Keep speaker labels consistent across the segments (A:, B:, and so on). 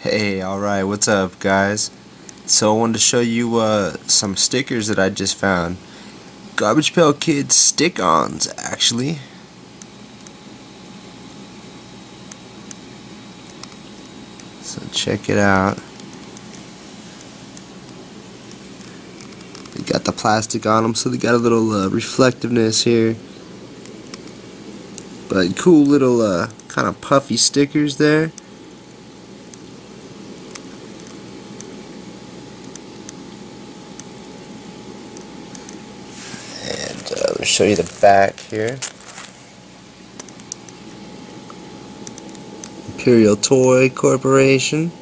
A: Hey, alright, what's up guys? So I wanted to show you uh, some stickers that I just found. Garbage Pail Kids stick-ons, actually. So check it out. They got the plastic on them, so they got a little uh, reflectiveness here. But cool little uh, kind of puffy stickers there. And uh, let me show you the back here. Imperial Toy Corporation.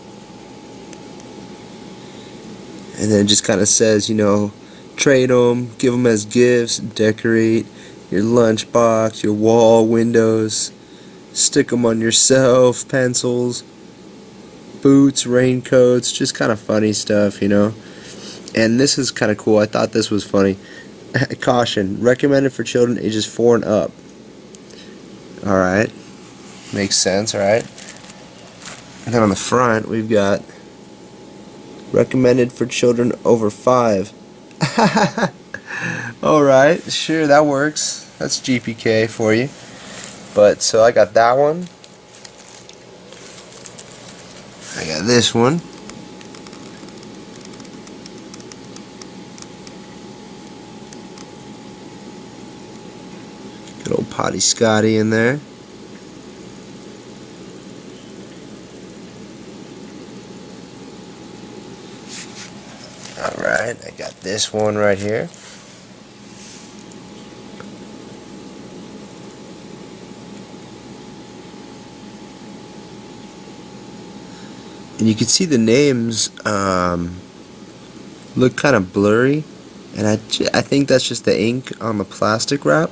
A: And then it just kind of says, you know, trade them, give them as gifts, decorate your lunch box, your wall windows, stick them on yourself, pencils, boots, raincoats, just kind of funny stuff, you know. And this is kind of cool. I thought this was funny. Caution, recommended for children ages 4 and up. Alright. Makes sense, alright. And then on the front, we've got recommended for children over 5. Alright, sure, that works. That's GPK for you. But, so I got that one. I got this one. Good old Potty Scotty in there. Alright, I got this one right here. And you can see the names um, look kind of blurry and I, I think that's just the ink on the plastic wrap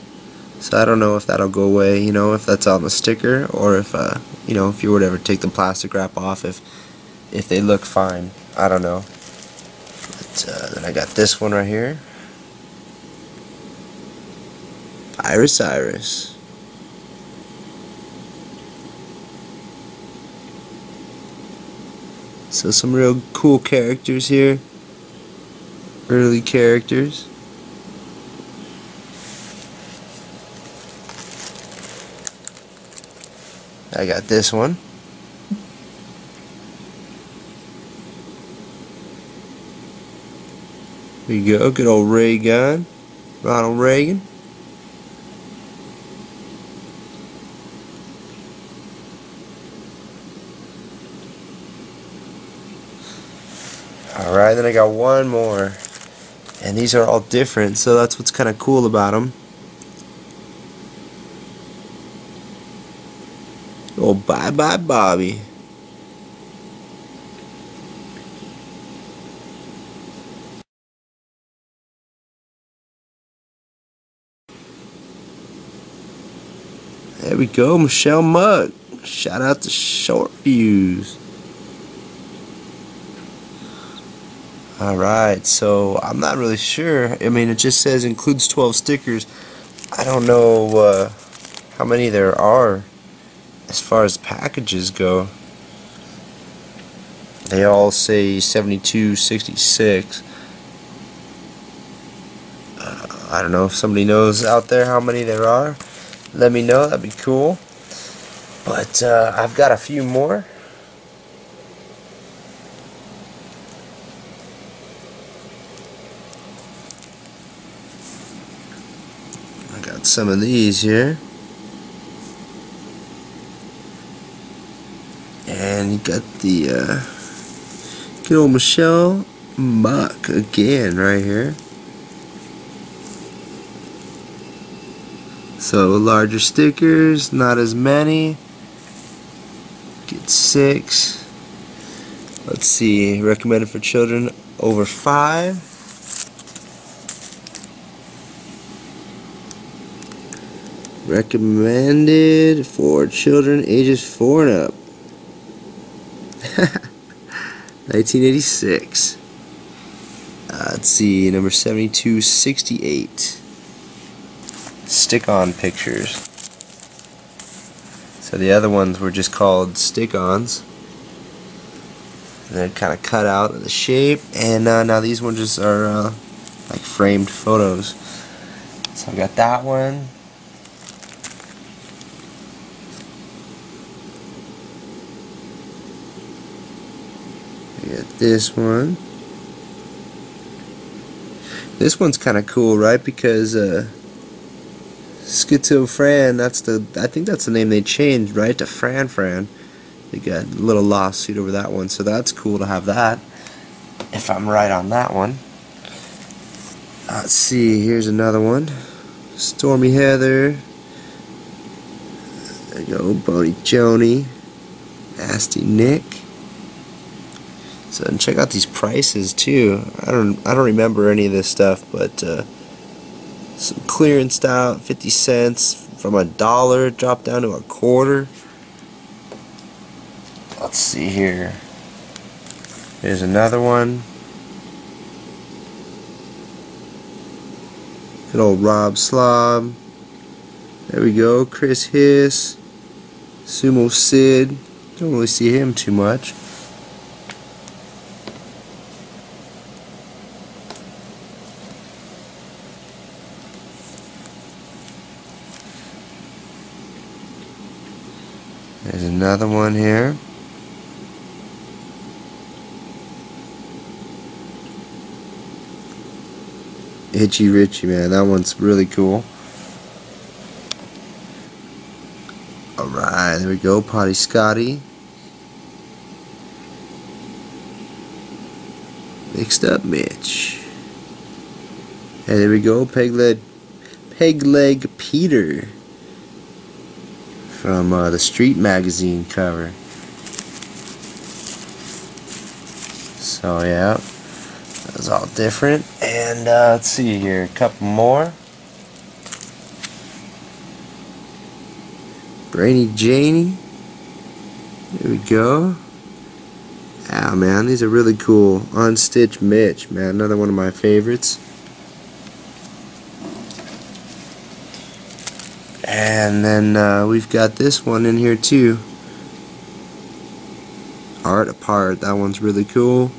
A: so I don't know if that'll go away you know if that's on the sticker or if uh, you know if you would ever take the plastic wrap off if if they look fine I don't know but, uh, then I got this one right here Iris Iris So some real cool characters here. Early characters. I got this one. There you go, good old ray gun. Ronald Reagan. Alright, then I got one more. And these are all different, so that's what's kind of cool about them. Bye bye, Bobby. There we go, Michelle Mugg. Shout out to Short Views. Alright, so I'm not really sure. I mean, it just says includes 12 stickers. I don't know uh, how many there are as far as packages go. They all say 7266. Uh, I don't know if somebody knows out there how many there are. Let me know, that'd be cool. But uh, I've got a few more. I got some of these here. And you got the uh, good old Michelle Muck again right here. So larger stickers, not as many. Get six. Let's see, recommended for children over five. Recommended for children ages four and up. 1986. Uh, let's see, number 7268. Stick on pictures. So the other ones were just called stick ons. And they're kind of cut out of the shape. And uh, now these ones just are uh, like framed photos. So I've got that one. I got this one. This one's kind of cool, right? Because uh, Schizo Fran, that's the I think that's the name they changed, right? To Fran Fran. They got a little lawsuit over that one, so that's cool to have that. If I'm right on that one. Let's see, here's another one. Stormy Heather. There you go, Bony Joanie. Nasty Nick. So and check out these prices too. I don't I don't remember any of this stuff, but uh, some clearance out, 50 cents from a dollar dropped down to a quarter. Let's see here. Here's another one. Good old Rob Slob. There we go. Chris Hiss. Sumo Sid. Don't really see him too much. There's another one here. Itchy Richie, man. That one's really cool. Alright, there we go. Potty Scotty. Mixed up Mitch. And there we go. Peg leg, Peg leg Peter from uh, the Street Magazine cover. So yeah, that was all different. And uh, let's see here, a couple more. Brainy Janie. There we go. Ah man, these are really cool. Unstitched Mitch, man, another one of my favorites. And then uh, we've got this one in here too. Art Apart, that one's really cool.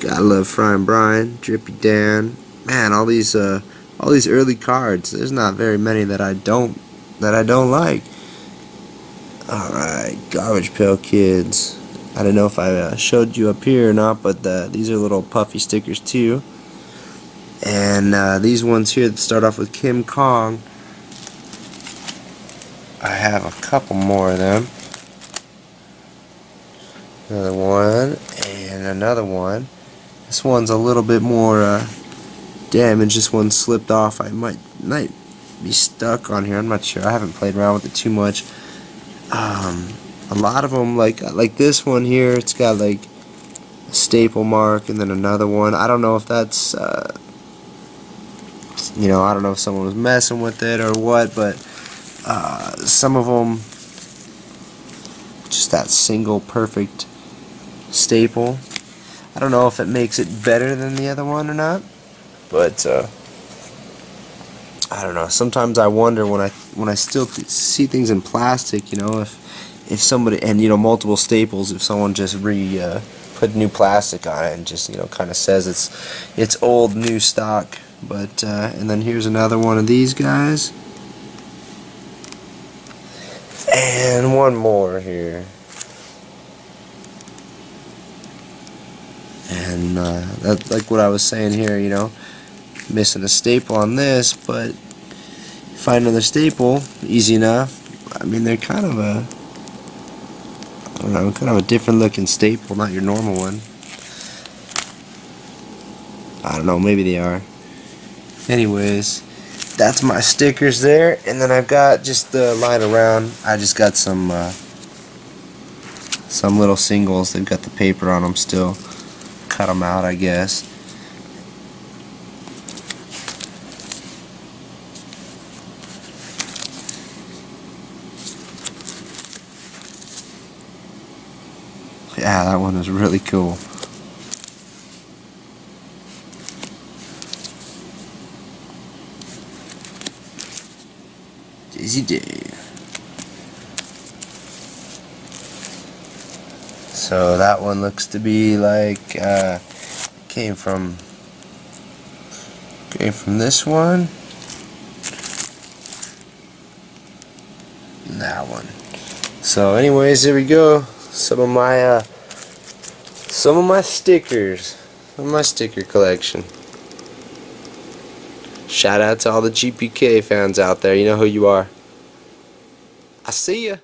A: Gotta love Frying Brian, Drippy Dan. Man, all these uh, all these early cards. There's not very many that I don't that I don't like. All right, Garbage Pail Kids. I don't know if I uh, showed you up here or not, but uh, these are little puffy stickers too. And uh, these ones here that start off with Kim Kong. I have a couple more of them. Another one and another one. This one's a little bit more uh, damaged. This one slipped off. I might might be stuck on here. I'm not sure. I haven't played around with it too much. Um, a lot of them, like like this one here, it's got like a staple mark, and then another one. I don't know if that's uh, you know I don't know if someone was messing with it or what, but uh, some of them just that single perfect staple. I don't know if it makes it better than the other one or not, but uh, I don't know. Sometimes I wonder when I when I still see things in plastic, you know, if if somebody and you know multiple staples, if someone just re uh, put new plastic on it and just you know kind of says it's it's old new stock. But uh, and then here's another one of these guys. And one more here. And uh, that's like what I was saying here, you know, missing a staple on this, but find another staple, easy enough. I mean, they're kind of a, I don't know, kind of a different looking staple, not your normal one. I don't know, maybe they are. Anyways, that's my stickers there. And then I've got just the line around. I just got some uh, some little singles. They've got the paper on them still. Cut them out I guess. Yeah that one was really cool Daisy Day. So that one looks to be like uh, came from came from this one. that one. So anyways, here we go. Some of my uh, some of my stickers. Some of my sticker collection. Shout out to all the GPK fans out there. You know who you are. I see ya.